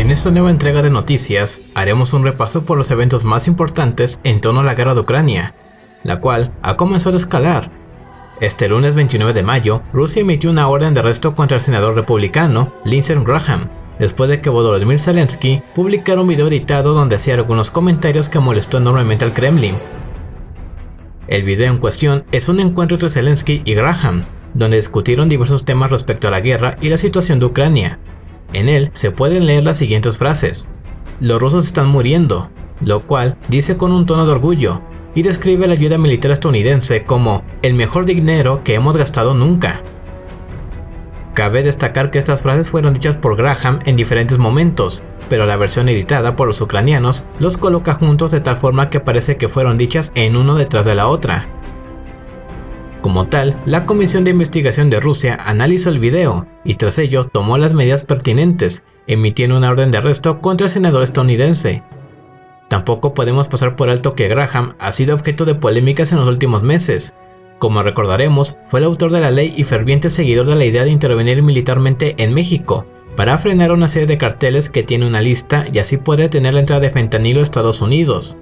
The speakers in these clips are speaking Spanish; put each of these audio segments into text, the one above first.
En esta nueva entrega de noticias, haremos un repaso por los eventos más importantes en torno a la guerra de Ucrania, la cual ha comenzado a escalar. Este lunes 29 de mayo, Rusia emitió una orden de arresto contra el senador republicano Lindsey Graham, después de que Volodymyr Zelensky publicara un video editado donde hacía algunos comentarios que molestó enormemente al Kremlin. El video en cuestión es un encuentro entre Zelensky y Graham, donde discutieron diversos temas respecto a la guerra y la situación de Ucrania, en él se pueden leer las siguientes frases. Los rusos están muriendo, lo cual dice con un tono de orgullo, y describe la ayuda militar estadounidense como el mejor dinero que hemos gastado nunca. Cabe destacar que estas frases fueron dichas por Graham en diferentes momentos, pero la versión editada por los ucranianos los coloca juntos de tal forma que parece que fueron dichas en uno detrás de la otra. Como tal, la Comisión de Investigación de Rusia analizó el video y tras ello tomó las medidas pertinentes, emitiendo una orden de arresto contra el senador estadounidense. Tampoco podemos pasar por alto que Graham ha sido objeto de polémicas en los últimos meses. Como recordaremos, fue el autor de la ley y ferviente seguidor de la idea de intervenir militarmente en México, para frenar una serie de carteles que tiene una lista y así poder tener la entrada de fentanilo a Estados Unidos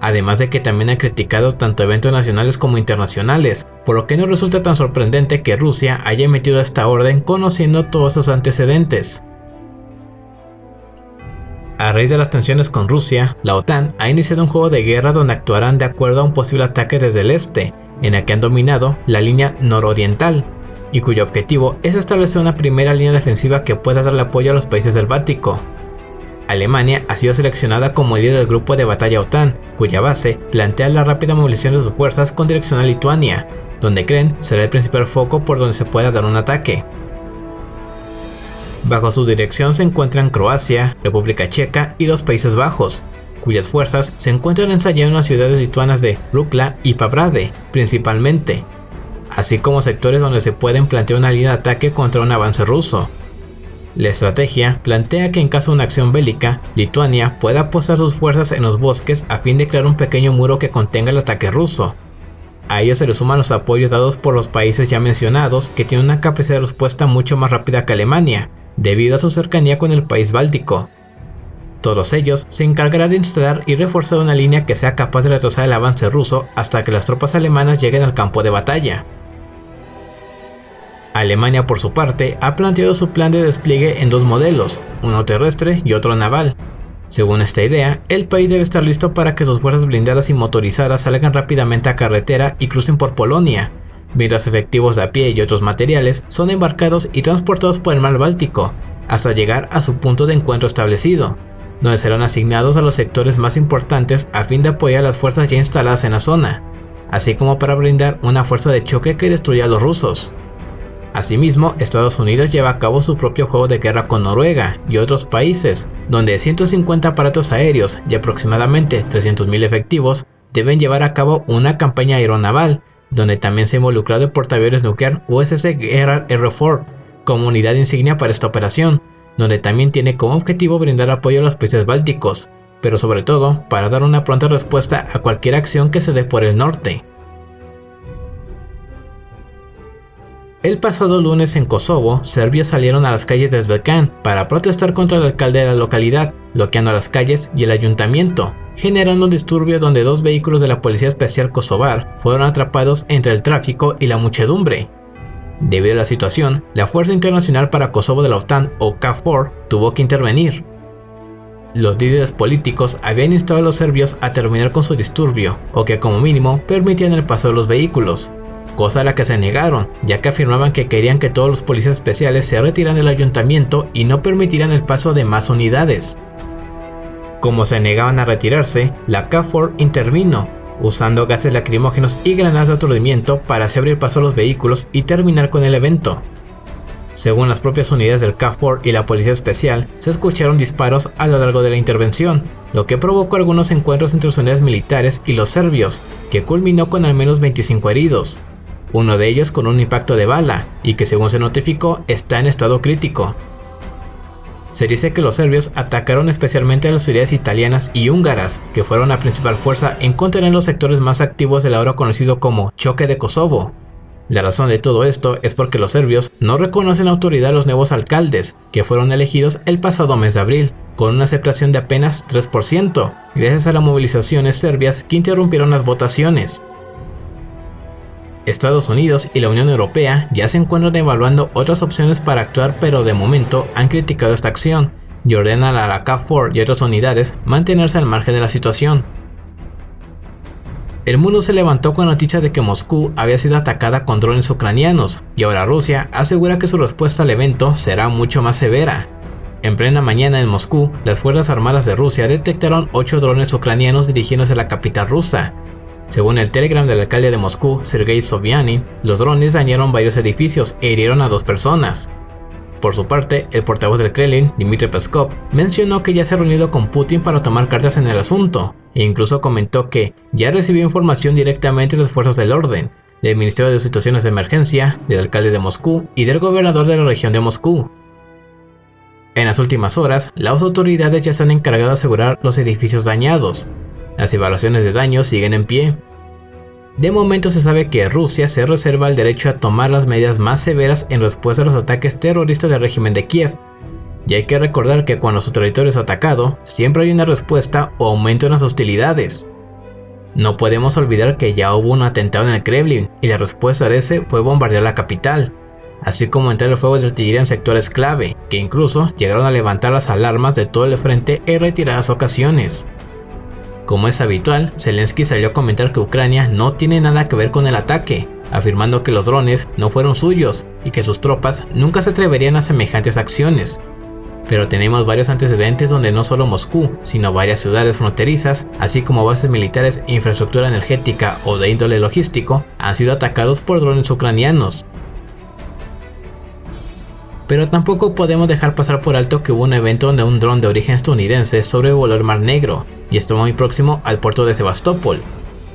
además de que también ha criticado tanto eventos nacionales como internacionales, por lo que no resulta tan sorprendente que Rusia haya emitido esta orden conociendo todos sus antecedentes. A raíz de las tensiones con Rusia, la OTAN ha iniciado un juego de guerra donde actuarán de acuerdo a un posible ataque desde el este, en el que han dominado la línea nororiental, y cuyo objetivo es establecer una primera línea defensiva que pueda darle apoyo a los países del Báltico, Alemania ha sido seleccionada como líder del grupo de batalla OTAN, cuya base plantea la rápida movilización de sus fuerzas con dirección a Lituania, donde creen será el principal foco por donde se pueda dar un ataque. Bajo su dirección se encuentran Croacia, República Checa y los Países Bajos, cuyas fuerzas se encuentran ensayando en las ciudades lituanas de Rukla y Pabrade, principalmente, así como sectores donde se pueden plantear una línea de ataque contra un avance ruso. La estrategia plantea que en caso de una acción bélica, Lituania pueda posar sus fuerzas en los bosques a fin de crear un pequeño muro que contenga el ataque ruso. A ello se le suman los apoyos dados por los países ya mencionados que tienen una capacidad de respuesta mucho más rápida que Alemania, debido a su cercanía con el país báltico. Todos ellos se encargarán de instalar y reforzar una línea que sea capaz de retrasar el avance ruso hasta que las tropas alemanas lleguen al campo de batalla. Alemania por su parte ha planteado su plan de despliegue en dos modelos, uno terrestre y otro naval. Según esta idea, el país debe estar listo para que sus fuerzas blindadas y motorizadas salgan rápidamente a carretera y crucen por Polonia, mientras efectivos de a pie y otros materiales son embarcados y transportados por el mar Báltico, hasta llegar a su punto de encuentro establecido, donde serán asignados a los sectores más importantes a fin de apoyar a las fuerzas ya instaladas en la zona, así como para brindar una fuerza de choque que destruya a los rusos. Asimismo, Estados Unidos lleva a cabo su propio juego de guerra con Noruega y otros países, donde 150 aparatos aéreos y aproximadamente 300.000 efectivos deben llevar a cabo una campaña aeronaval, donde también se ha involucrado el portaaviones nuclear USS Gerald R. Ford como unidad insignia para esta operación, donde también tiene como objetivo brindar apoyo a los países bálticos, pero sobre todo para dar una pronta respuesta a cualquier acción que se dé por el norte. El pasado lunes en Kosovo, serbios salieron a las calles de Svelkan para protestar contra el alcalde de la localidad, bloqueando las calles y el ayuntamiento, generando un disturbio donde dos vehículos de la Policía Especial Kosovar fueron atrapados entre el tráfico y la muchedumbre. Debido a la situación, la Fuerza Internacional para Kosovo de la OTAN, o KFOR, tuvo que intervenir. Los líderes políticos habían instado a los serbios a terminar con su disturbio, o que como mínimo permitían el paso de los vehículos, cosa a la que se negaron, ya que afirmaban que querían que todos los policías especiales se retiraran del ayuntamiento y no permitieran el paso de más unidades. Como se negaban a retirarse, la KFOR intervino, usando gases lacrimógenos y granadas de aturdimiento para hacer abrir paso a los vehículos y terminar con el evento. Según las propias unidades del KFOR y la Policía Especial, se escucharon disparos a lo largo de la intervención, lo que provocó algunos encuentros entre las unidades militares y los serbios, que culminó con al menos 25 heridos uno de ellos con un impacto de bala y que según se notificó está en estado crítico. Se dice que los serbios atacaron especialmente a las unidades italianas y húngaras, que fueron la principal fuerza en contener los sectores más activos del ahora conocido como choque de Kosovo. La razón de todo esto es porque los serbios no reconocen la autoridad a los nuevos alcaldes, que fueron elegidos el pasado mes de abril, con una aceptación de apenas 3%, gracias a las movilizaciones serbias que interrumpieron las votaciones. Estados Unidos y la Unión Europea ya se encuentran evaluando otras opciones para actuar pero de momento han criticado esta acción y ordenan a la KFOR y otras unidades mantenerse al margen de la situación. El mundo se levantó con la noticia de que Moscú había sido atacada con drones ucranianos y ahora Rusia asegura que su respuesta al evento será mucho más severa. En plena mañana en Moscú, las Fuerzas Armadas de Rusia detectaron 8 drones ucranianos dirigiéndose a la capital rusa, según el telegram del alcalde de Moscú, Sergei Sobyanin, los drones dañaron varios edificios e hirieron a dos personas. Por su parte, el portavoz del Kremlin, Dmitry Peskov, mencionó que ya se ha reunido con Putin para tomar cartas en el asunto, e incluso comentó que ya recibió información directamente de las fuerzas del orden, del Ministerio de Situaciones de Emergencia, del alcalde de Moscú y del gobernador de la región de Moscú. En las últimas horas, las autoridades ya se han encargado de asegurar los edificios dañados, las evaluaciones de daño siguen en pie. De momento se sabe que Rusia se reserva el derecho a tomar las medidas más severas en respuesta a los ataques terroristas del régimen de Kiev. Y hay que recordar que cuando su territorio es atacado, siempre hay una respuesta o aumento en las hostilidades. No podemos olvidar que ya hubo un atentado en el Kremlin y la respuesta de ese fue bombardear la capital, así como entrar el fuego de artillería en sectores clave, que incluso llegaron a levantar las alarmas de todo el frente en retiradas ocasiones. Como es habitual, Zelensky salió a comentar que Ucrania no tiene nada que ver con el ataque, afirmando que los drones no fueron suyos y que sus tropas nunca se atreverían a semejantes acciones. Pero tenemos varios antecedentes donde no solo Moscú, sino varias ciudades fronterizas, así como bases militares e infraestructura energética o de índole logístico, han sido atacados por drones ucranianos, pero tampoco podemos dejar pasar por alto que hubo un evento donde un dron de origen estadounidense sobrevoló el Mar Negro y estuvo muy próximo al puerto de Sebastopol.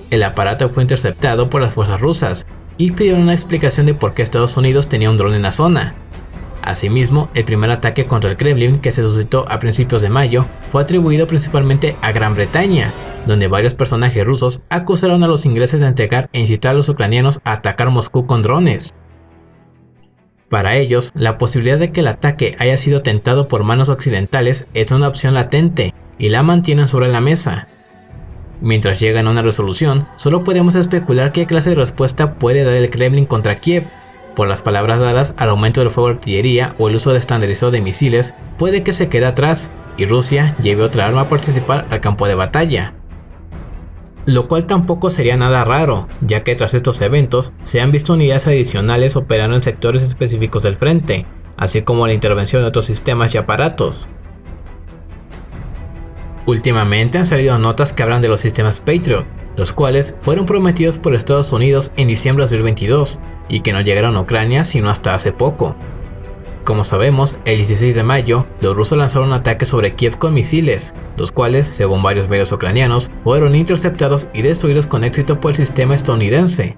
El aparato fue interceptado por las fuerzas rusas y pidieron una explicación de por qué Estados Unidos tenía un dron en la zona. Asimismo, el primer ataque contra el Kremlin que se suscitó a principios de mayo fue atribuido principalmente a Gran Bretaña, donde varios personajes rusos acusaron a los ingleses de entregar e incitar a los ucranianos a atacar Moscú con drones. Para ellos, la posibilidad de que el ataque haya sido tentado por manos occidentales es una opción latente y la mantienen sobre la mesa. Mientras llegan a una resolución, solo podemos especular qué clase de respuesta puede dar el Kremlin contra Kiev. Por las palabras dadas al aumento del fuego de artillería o el uso estandarizado de misiles, puede que se quede atrás y Rusia lleve otra arma a participar al campo de batalla lo cual tampoco sería nada raro, ya que tras estos eventos se han visto unidades adicionales operando en sectores específicos del frente, así como la intervención de otros sistemas y aparatos. Últimamente han salido notas que hablan de los sistemas Patriot, los cuales fueron prometidos por Estados Unidos en diciembre de 2022 y que no llegaron a Ucrania sino hasta hace poco. Como sabemos, el 16 de mayo, los rusos lanzaron un ataque sobre Kiev con misiles, los cuales, según varios medios ucranianos, fueron interceptados y destruidos con éxito por el sistema estadounidense.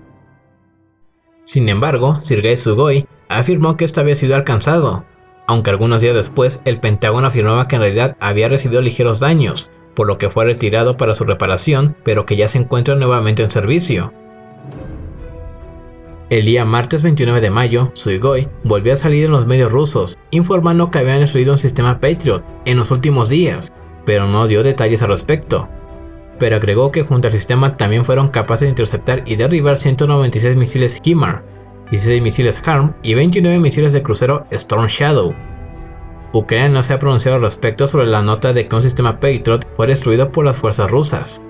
Sin embargo, Sergei Sugoi afirmó que esto había sido alcanzado, aunque algunos días después el Pentágono afirmaba que en realidad había recibido ligeros daños, por lo que fue retirado para su reparación, pero que ya se encuentra nuevamente en servicio. El día martes 29 de mayo, Suigoi volvió a salir en los medios rusos, informando que habían destruido un sistema Patriot en los últimos días, pero no dio detalles al respecto. Pero agregó que junto al sistema también fueron capaces de interceptar y derribar 196 misiles HIMAR, 16 misiles HARM y 29 misiles de crucero Storm Shadow. Ucrania no se ha pronunciado al respecto sobre la nota de que un sistema Patriot fue destruido por las fuerzas rusas.